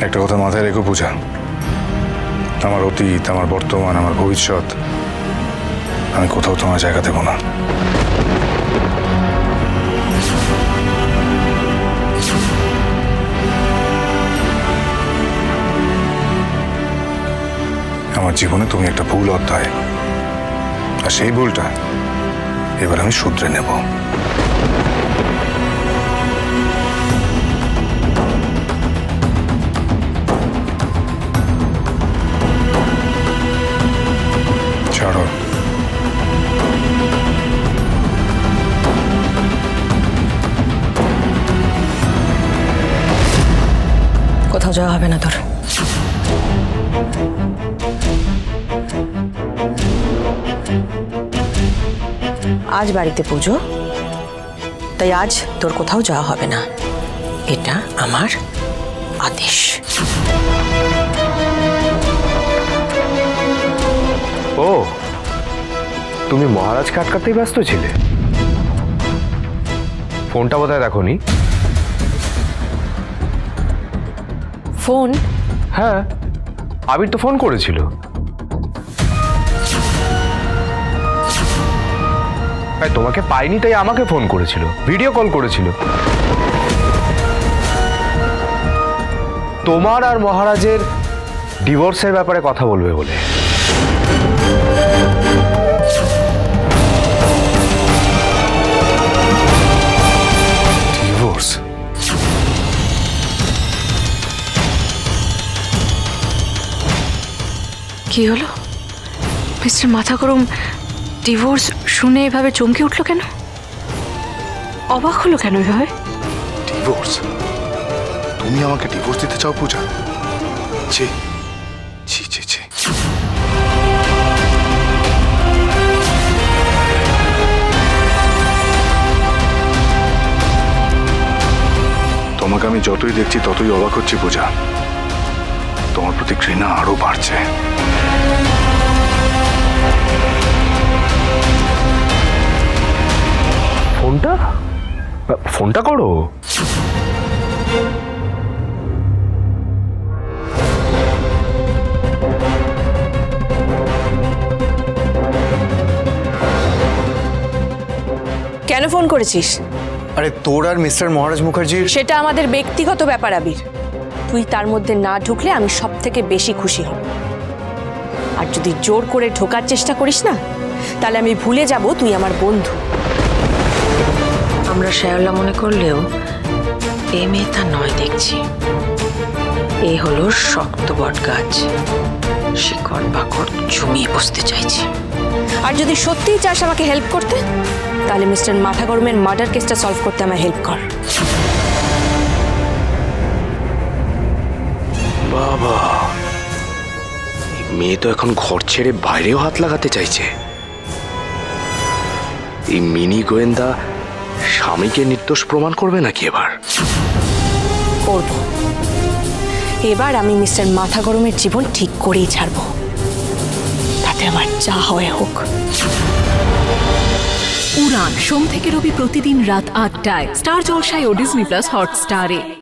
একটা কথা মাথায় রেখো পূজা। আমার অতীত, আমার বর্তমান, আমার ভবিষ্যৎ, আমি কোথাও তোমার জায়গা দেবো না। আমার জীবনে তুমি একটা ভুল অধ্যায়। আর সেই ভুলটা এবার আমি শুধরে নেব। ছাড়ো কোথাও যাওয়া হবে না তোর। আজ বাড়িতে পুজো তাই আজ তোর কোথাও যাওয়া হবে না। এটা আমার আদেশ। ও তুমি মহারাজকে আটকাতেই ব্যস্ত ছিলে। ফোনটা বোধহয় দেখোনি? ফোন? হ্যাঁ আবির তো ফোন করেছিল। হ্যাঁ তোমাকে পাইনি তাই আমাকে ফোন করেছিল ভিডিও কল করেছিল। তোমার আর মহারাজের ডিভোর্সের ব্যাপারে কথা বলবে বলে। কি হলো? মিস্টার মাথা গরম ডিভোর্স শুনে এভাবে চমকে উঠল কেন? অবাক হলো কেন এভাবে? ডিভোর্স? তুমি আমাকে ডিভোর্স দিতে চাও পূজা? ছি ছি ছি ছি। তোমাকে আমি যতই দেখছি ততই অবাক হচ্ছি পূজা। তোমার প্রতি ঘৃণা আরও বাড়ছে। ফোনটা করো। কেন ফোন করেছিস? আরে তোর আর মিস্টার মহারাজ মুখার্জি সেটা আমাদের ব্যক্তিগত ব্যাপার আবির। তুই তার মধ্যে না ঢুকলে আমি সব থেকে বেশি খুশি হব। আর যদি জোর করে ঢোকার চেষ্টা করিস না তাহলে আমি ভুলে যাব তুই আমার বন্ধু। আমরা শ্যাওলা মনে করলেও এ মেয়ে তা নয় দেখছি। এ হলো শক্ত বট গাছ। শিকড় বাকড় জমিয়ে বসতে চাইছে। আর যদি সত্যিই চাস আমাকে হেল্প করতে তাহলে মিস্টার মাথা গরমের মার্ডার কেসটা সলভ করতে আমায় হেল্প কর। বাবা মেয়ে তো এখন ঘর ছেড়ে বাইরেও হাত লাগাতে চাইছে। এই মিনি গোয়েন্দা স্বামীকে নির্দোষ প্রমাণ করবে নাকি এবার? করব। এবার আমি মিস্টার মাথা গরমের জীবন ঠিক করেই ছাড়ব। তাতে আমার যা হয় হোক। উড়ান সোম থেকে রবি প্রতিদিন রাত আটটায়। স্টার জলসায় ও ডিজনি প্লাস হটস্টারে।